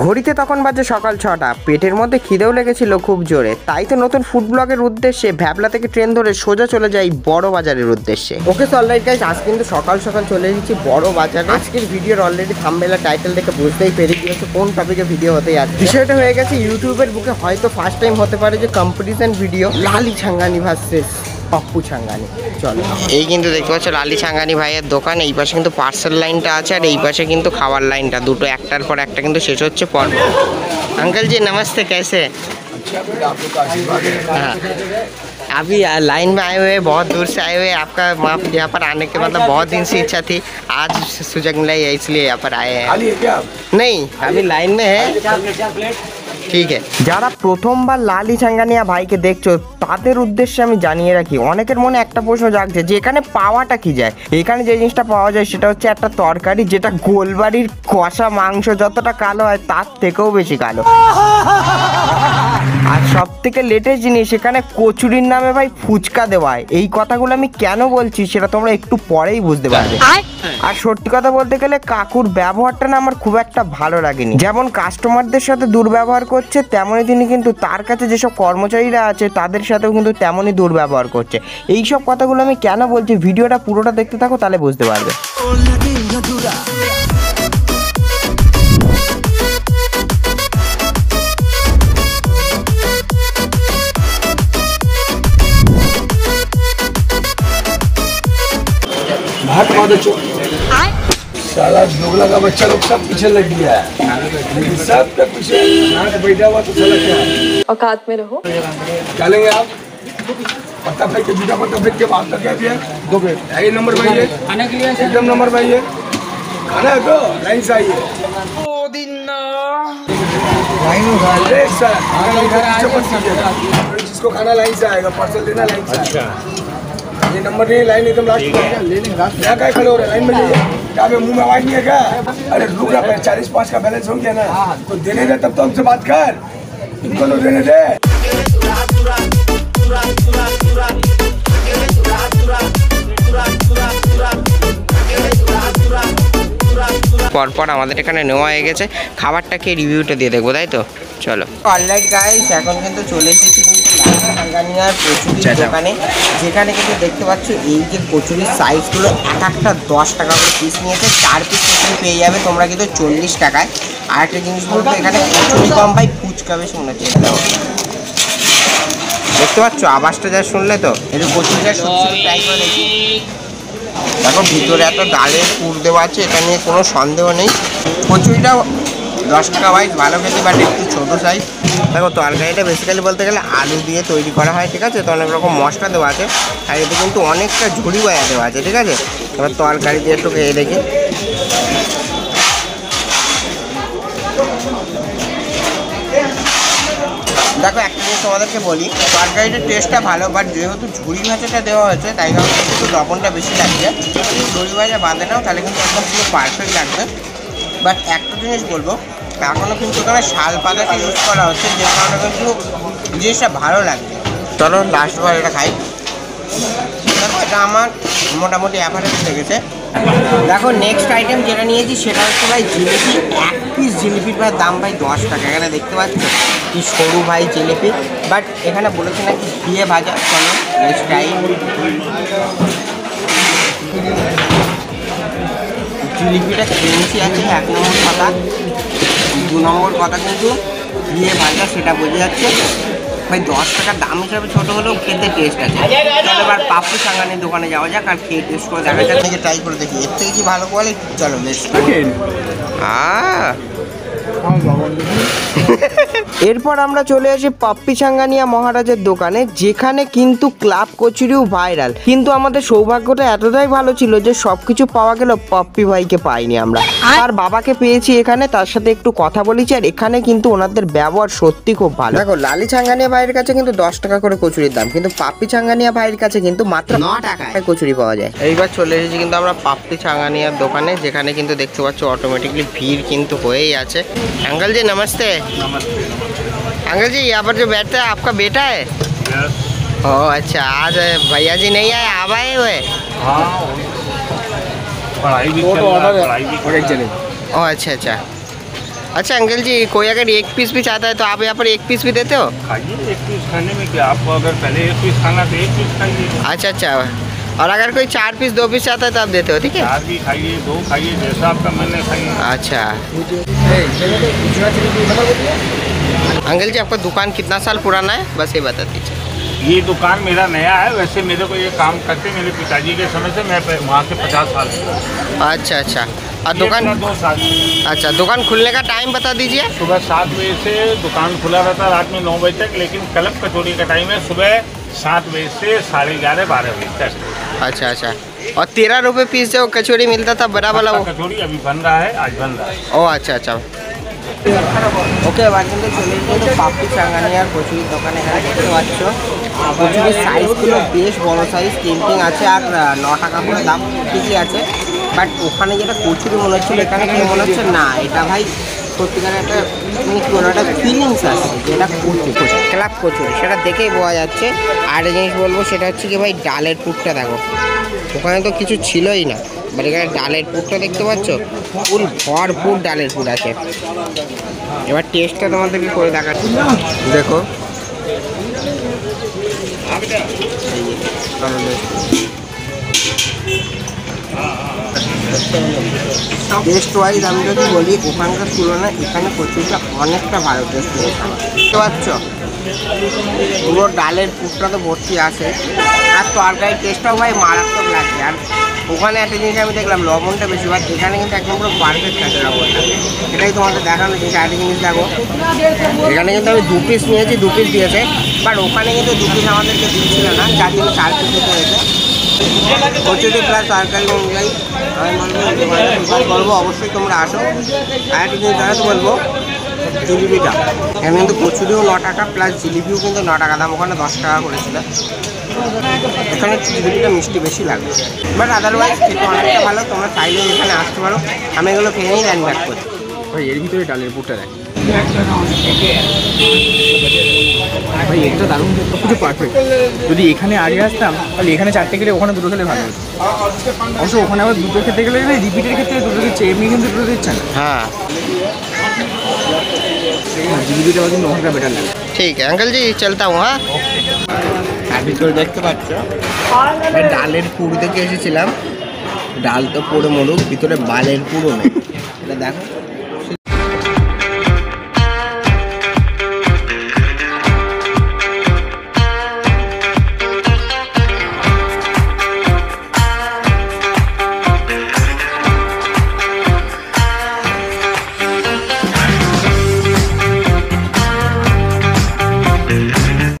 ঘড়িতে তখন বাজে সকাল ছটা। পেটের মধ্যে খিদেও লেগেছিল খুব জোরে। তাই তো নতুন ফুড ব্লগের উদ্দেশ্যে ভ্যাবলা থেকে ট্রেন ধরে সোজা চলে যাই বড় বাজারের উদ্দেশ্যে। ওকে তো অলরাইট গাইজ আজ কিন্তু সকাল সকাল চলে এসেছি বড় বাজারে। আজকের ভিডিওর অলরেডি থামবেলা টাইটেল দেখে বুঝতেই পেরে গিয়েছে কোন টপিকে ভিডিও হতে যাচ্ছে। বিষয়টা হয়ে গেছে ইউটিউবের বুকে হয়তো ফার্স্ট টাইম হতে পারে যে competition video Lali Changani versus Pappu ছাঙ্গানি চলো এই কিন্তু দেখতে পাচ্ছ লালি ছাঙ্গানি ভাইয়ের দোকান এই পাশে কিন্তু পার্সেল লাইনটা আছে আর এই পাশে কিন্তু খাবার লাইনটা দুটো একটার পর একটা কিন্তু শেষ হচ্ছে পর अंकल जी नमस्ते कैसे हाँ अभी लाइन में आए हुए हैं, बहुत दूर से आए हुए हैं। आपका वहाँ यहाँ पर आने के मतलब बहुत दिन से इच्छा थी आज सुजग मिला है इसलिए यहाँ पर आए हैं खाली है क्या नहीं अभी लाइन में है ঠিক যারা প্রথমবার লালি ছাঙ্গানিয়া ভাইকে দেখছ তাদের উদ্দেশ্যে আমি জানিয়ে রাখি অনেকের মনে একটা প্রশ্ন জাগছে যে এখানে পাওয়াটা কি যায়? এখানে যে জিনিসটা পাওয়া যায় সেটা হচ্ছে একটা তরকারি যেটা গোলবাড়ির কষা মাংস যতটা কালো হয় তার থেকেও বেশি কালো। আর সব থেকে লেটেস্ট জিনিস এখানে কচুরির নামে ভাই ফুচকা দেওয়া হয়। এই কথাগুলো আমি কেন বলছি সেটা তোমরা একটু পরেই বুঝতে পারবে। আর সত্যি কথা বলতে গেলে কাকুর ব্যবহারটা না আমার খুব একটা ভালো লাগেনি। যেমন কাস্টমারদের সাথে দুর্ব্যবহার করছে, তেমনই তিনি কিন্তু তার কাছে যেসব কর্মচারীরা আছে, তাদের সাথেও কিন্তু তেমনই দুর্ব্যবহার করছে। এই সব কথাগুলো আমি কেন বলছি? ভিডিওটা পুরোটা দেখতে থাকো, তাহলে বুঝতে পারবে। ভাট বাঁধেছ? साला दोगला का बच्चा लोग सब पीछे लग गया है। सब का पीछे। नाक बैठा हुआ तो साला क्या औकात में रहो। क्या लेंगे आप? पत्ता फेंक के जूता पत्ता फेंक के बात कर क्या दिया दो प्लेट एक नंबर भाई है। खाने के लिए एकदम नंबर भाई है। खाना है तो लाइन से आइए। कीजिएगा। जिसको खाना लाइन से आएगा पार्सल देना लाइन से अच्छा। ये नंबर नहीं लाइन एकदम लास्ट में यहाँ का खड़े हो रहे लाइन में जाइए क्या बे, मुंह में आवाज नहीं है क्या अरे रुक रहा चालीस पाँच का बैलेंस हो गया ना तो देने दे तब तो हमसे बात कर इनको तो देने दे পরপর আমাদের এখানে নেওয়া হয়ে গেছে খাবারটাকে রিভিউটা দিয়ে দেখবো তাই তো চলো অলরাইট গাইস এখন কিন্তু চলে এসেছি কিন্তু টাঙ্গানিয়ার কচুরির দোকানে যেখানে কিন্তু দেখতে পাচ্ছ এই যে কচুরির সাইজগুলো এক একটা দশ টাকা করে পিস নিয়েছে চার পিস কচুরি পেয়ে যাবে তোমরা কিন্তু চল্লিশ টাকায়। আর একটা জিনিস বলব এখানে কচুরি কম পাই ফুচকা বেশ মনে হচ্ছে দেখতে পাচ্ছ আওয়াজটা যা শুনলে তো? একটু কচুরিটা সত্যি ট্রাই করে দেখি। দেখো ভিতরে এত ডালের পুর দেওয়া আছে এটা নিয়ে কোনো সন্দেহ নেই। কচুরিটাও দশ টাকা ওয়াইজ ভালো খেতে বাট একটু ছোটো সাইজ দেখো, তরকারিটা বেসিক্যালি বলতে গেলে আলু দিয়ে তৈরি করা হয়, ঠিক আছে? তো অনেক রকম মশলা দেওয়া আছে, আর এতে কিন্তু অনেকটা ঝুড়ি বায়া দেওয়া আছে, ঠিক আছে? এবার তরকারি দিয়ে একটু খেয়ে দেখি। দেখো, একটা জিনিস তোমাদেরকে বলি তরকারিটার টেস্টটা ভালো বাট যেহেতু ঝুড়ি ভাজাটা দেওয়া হয়েছে, তাই কারণে একটু লবণটা বেশি লাগছে। ঝুড়ি ভাজা বাঁধে নাও তাহলে কিন্তু একদম পুরো পারফেক্ট লাগবে। বাট একটা জিনিস বলব এখনও কিন্তু এখানে শাল পাতাটা ইউজ করা হচ্ছে, যে কারণে কিন্তু জিনিসটা ভালো লাগছে। চলো লাস্টবার এটা খাই। দেখো, এটা আমার মোটামুটি অ্যাভারেজ লেগেছে দেখো নেক্সট আইটেম যেটা নিয়েছি, সেটা হচ্ছে ভাই জিলিপি। এক পিস জিলিপির ভাই দাম ভাই দশ টাকা। এখানে দেখতে পাচ্ছ, কি সরু ভাই জিলিপি। বাট এখানে বলেছে নাকি ঘিয়ে ভাজা। চলো নেক্সট টাইম জিলিপিটা ক্রেঞ্চি আছে এক নম্বর কথা দু নম্বর কথা কিন্তু নিয়ে ভাজা সেটা বোঝা যাচ্ছে। ভাই দশ টাকার দাম হিসাবে ছোটো হলেও খেতে টেস্ট আছে। চলো এবার পাপ্পু সাঙ্গানের দোকানে যাওয়া যাক আর খেয়ে টেস্ট করে দেখা যাক। থেকে ট্রাই করে দেখি এর থেকে কি ভালো কোয়ালিটি চলো বেশ। এরপর আমরা চলে আসি পাপ্পি ছাঙ্গানিয়া মহারাজের দোকানে যেখানে কিন্তু ক্লাব কচুরিও ভাইরাল কিন্তু আমাদের সৌভাগ্যটা এতটাই ভালো ছিল যে সবকিছু পাওয়া গেল পাপ্পি ভাইকে পাইনি আমরা। আর বাবাকে পেয়েছি এখানে তার সাথে একটু কথা বলেছি আর এখানে কিন্তু ওনাদের ব্যবহার সত্যি খুব ভালো। দেখো লালি ছাঙ্গানিয়া ভাইয়ের কাছে কিন্তু দশ টাকা করে কচুরির দাম কিন্তু পাপ্পি ছাঙ্গানিয়া ভাইয়ের কাছে কিন্তু মাত্র ন টাকায়। কচুরি পাওয়া যায়। এইবার চলে এসেছি কিন্তু আমরা পাপ্পি ছাঙ্গানিয়ার দোকানে যেখানে কিন্তু দেখতে পাচ্ছ অটোমেটিকলি ভিড় কিন্তু হয়েই আছে। অ্যাঙ্গেল যে নমস্তে। নমস্তে। अंकल जी यहाँ पर जो बैठते है आपका बेटा है? ओ अच्छा आज भैया जी नहीं आए आप आए हुए? पढ़ाई भी चल तो है पढ़ाई भी जने ओ अच्छा अच्छा। अच्छा अंकल जी कोई अगर एक पीस भी चाहता है तो आप यहाँ पर एक पीस भी देते हो? खाइए एक पीस खाने में क्या? आपको अगर पहले एक पीस खाना तो एक पीस खाइए। अच्छा अच्छा। और अगर कोई चार पीस दो पीस चाहता है तो आप देते हो ठीक है? चार भी खाइए दो खाइए जैसा आपका मन है खाइए। अच्छा। अंकल जी आपका दुकान कितना साल पुराना है? बस ये बता दीजिए। ये दुकान मेरा नया है वैसे मेरे को ये काम करते मेरे पिताजी के समय से मैं वहाँ से पचास साल अच्छा अच्छा। और दुकान दो साल अच्छा दुकान खुलने का टाइम बता दीजिए। सुबह सात बजे से दुकान खुला रहता रात में नौ बजे तक लेकिन कलब कचोरी का टाइम है सुबह सात बजे से साढ़े ग्यारह बारह बजे तक। अच्छा अच्छा। और तेरह रुपये पीस जो कचोरी मिलता था बड़ा वाला वो? कचौरी अभी बन रहा है आज बन रहा है। ओ अच्छा अच्छा। ওকে কিন্তু চলে এসেছে পাপড়ি চাঙ্গানিয়ার কচুরির দোকানে এখানে দেখতে পাচ্ছ। কচুরির সাইজগুলো বেশ বড় সাইজ কেম্পিং আছে আর ন টাকা করে দাম ঠিকই আছে। বাট ওখানে যেটা কচুরি মনে হচ্ছিল, এখানে মনে হচ্ছে না। এটা ভাই সত্যিকার একটা মানে কি বলব, একটা ফিলিংস আছে, যেটা কচুরি ক্লাব কচুরি সেটা দেখেই বোঝা যাচ্ছে। আর জিনিস বলব, সেটা হচ্ছে কি ভাই, ডালের পুরটা দেখো। ওখানে তো কিছু ছিলই না বাট এখানে ডালের পুরটা দেখতে পাচ্ছ? ফুল ভরপুর ডালের পুর আছে। এবার টেস্টটা তোমাদেরকে করে দেখাচ্ছি। দেখো। টেস্ট ওয়াইজ আমি যদি বলি, ওখানকার তুলনায় এখানে কচুরিটা অনেকটা ভালো। টেস্ট বুঝতে পারছ পুরো ডালের পুরটা তো ভর্তি আছে। আর তরকারির টেস্টটাও ভাই মারাত্মক লাগছে। আর ওখানে একটা জিনিস আমি দেখলাম, লবণটা বেশি বাট এখানে কিন্তু একদম পুরো পারফেক্ট আছে লবণটা। এটাই তোমাদের দেখানো জিনিস একটা জিনিস দেখো। এখানে কিন্তু আমি দু পিস নিয়েছি, দু পিস দিয়েছে। বাট ওখানে কিন্তু দু পিস আমাদেরকে দিচ্ছিল না, যার জন্য চার পিস দিতে হয়েছে। কচুরি প্লাস তরকারি অনুযায়ী আমি বলব প্রিফার করব অবশ্যই তোমরা আসো। আর একটা জিনিস জানাতে বলব, জিলিপিটা। এখানে কিন্তু কচুরিও ন টাকা, প্লাস জিলিপিও কিন্তু ন টাকা দাম। ওখানে দশ টাকা করেছিল। এখানে জিলিপিটা মিষ্টি বেশি লাগে। বাট আদারওয়াইজ খেতে অনেকটা ভালো। তোমরা চাইলে এখানে আসতে পারো। আমি এগুলো খেয়ে নিই লাইন ব্যাক করি। এর ভিতরে ডালের পুরটা দেখ। ভাই এটা দারুণ কিছু পারফেক্ট যদি এখানে আগে আসতাম তাহলে এখানে চারটে খেলে ওখানে দুটো খেলে ভালো হতো। অবশ্য ওখানে আবার দুটো খেতে গেলে রিপিটের ক্ষেত্রে দুটো দিচ্ছে এমনি কিন্তু দুটো দিচ্ছে না। হ্যাঁ। জিলিপিটা আবার কিন্তু ওখানটা বেটার লাগে। ঠিক আছে আঙ্কেল জি চলতা হুঁ হ্যাঁ? আর ভিতরে দেখতে পাচ্ছ? ডালের পুর থেকে এসেছিলাম। ডাল তো পুরো মরুক ভিতরে বালের পুরো নেই। এটা দেখো।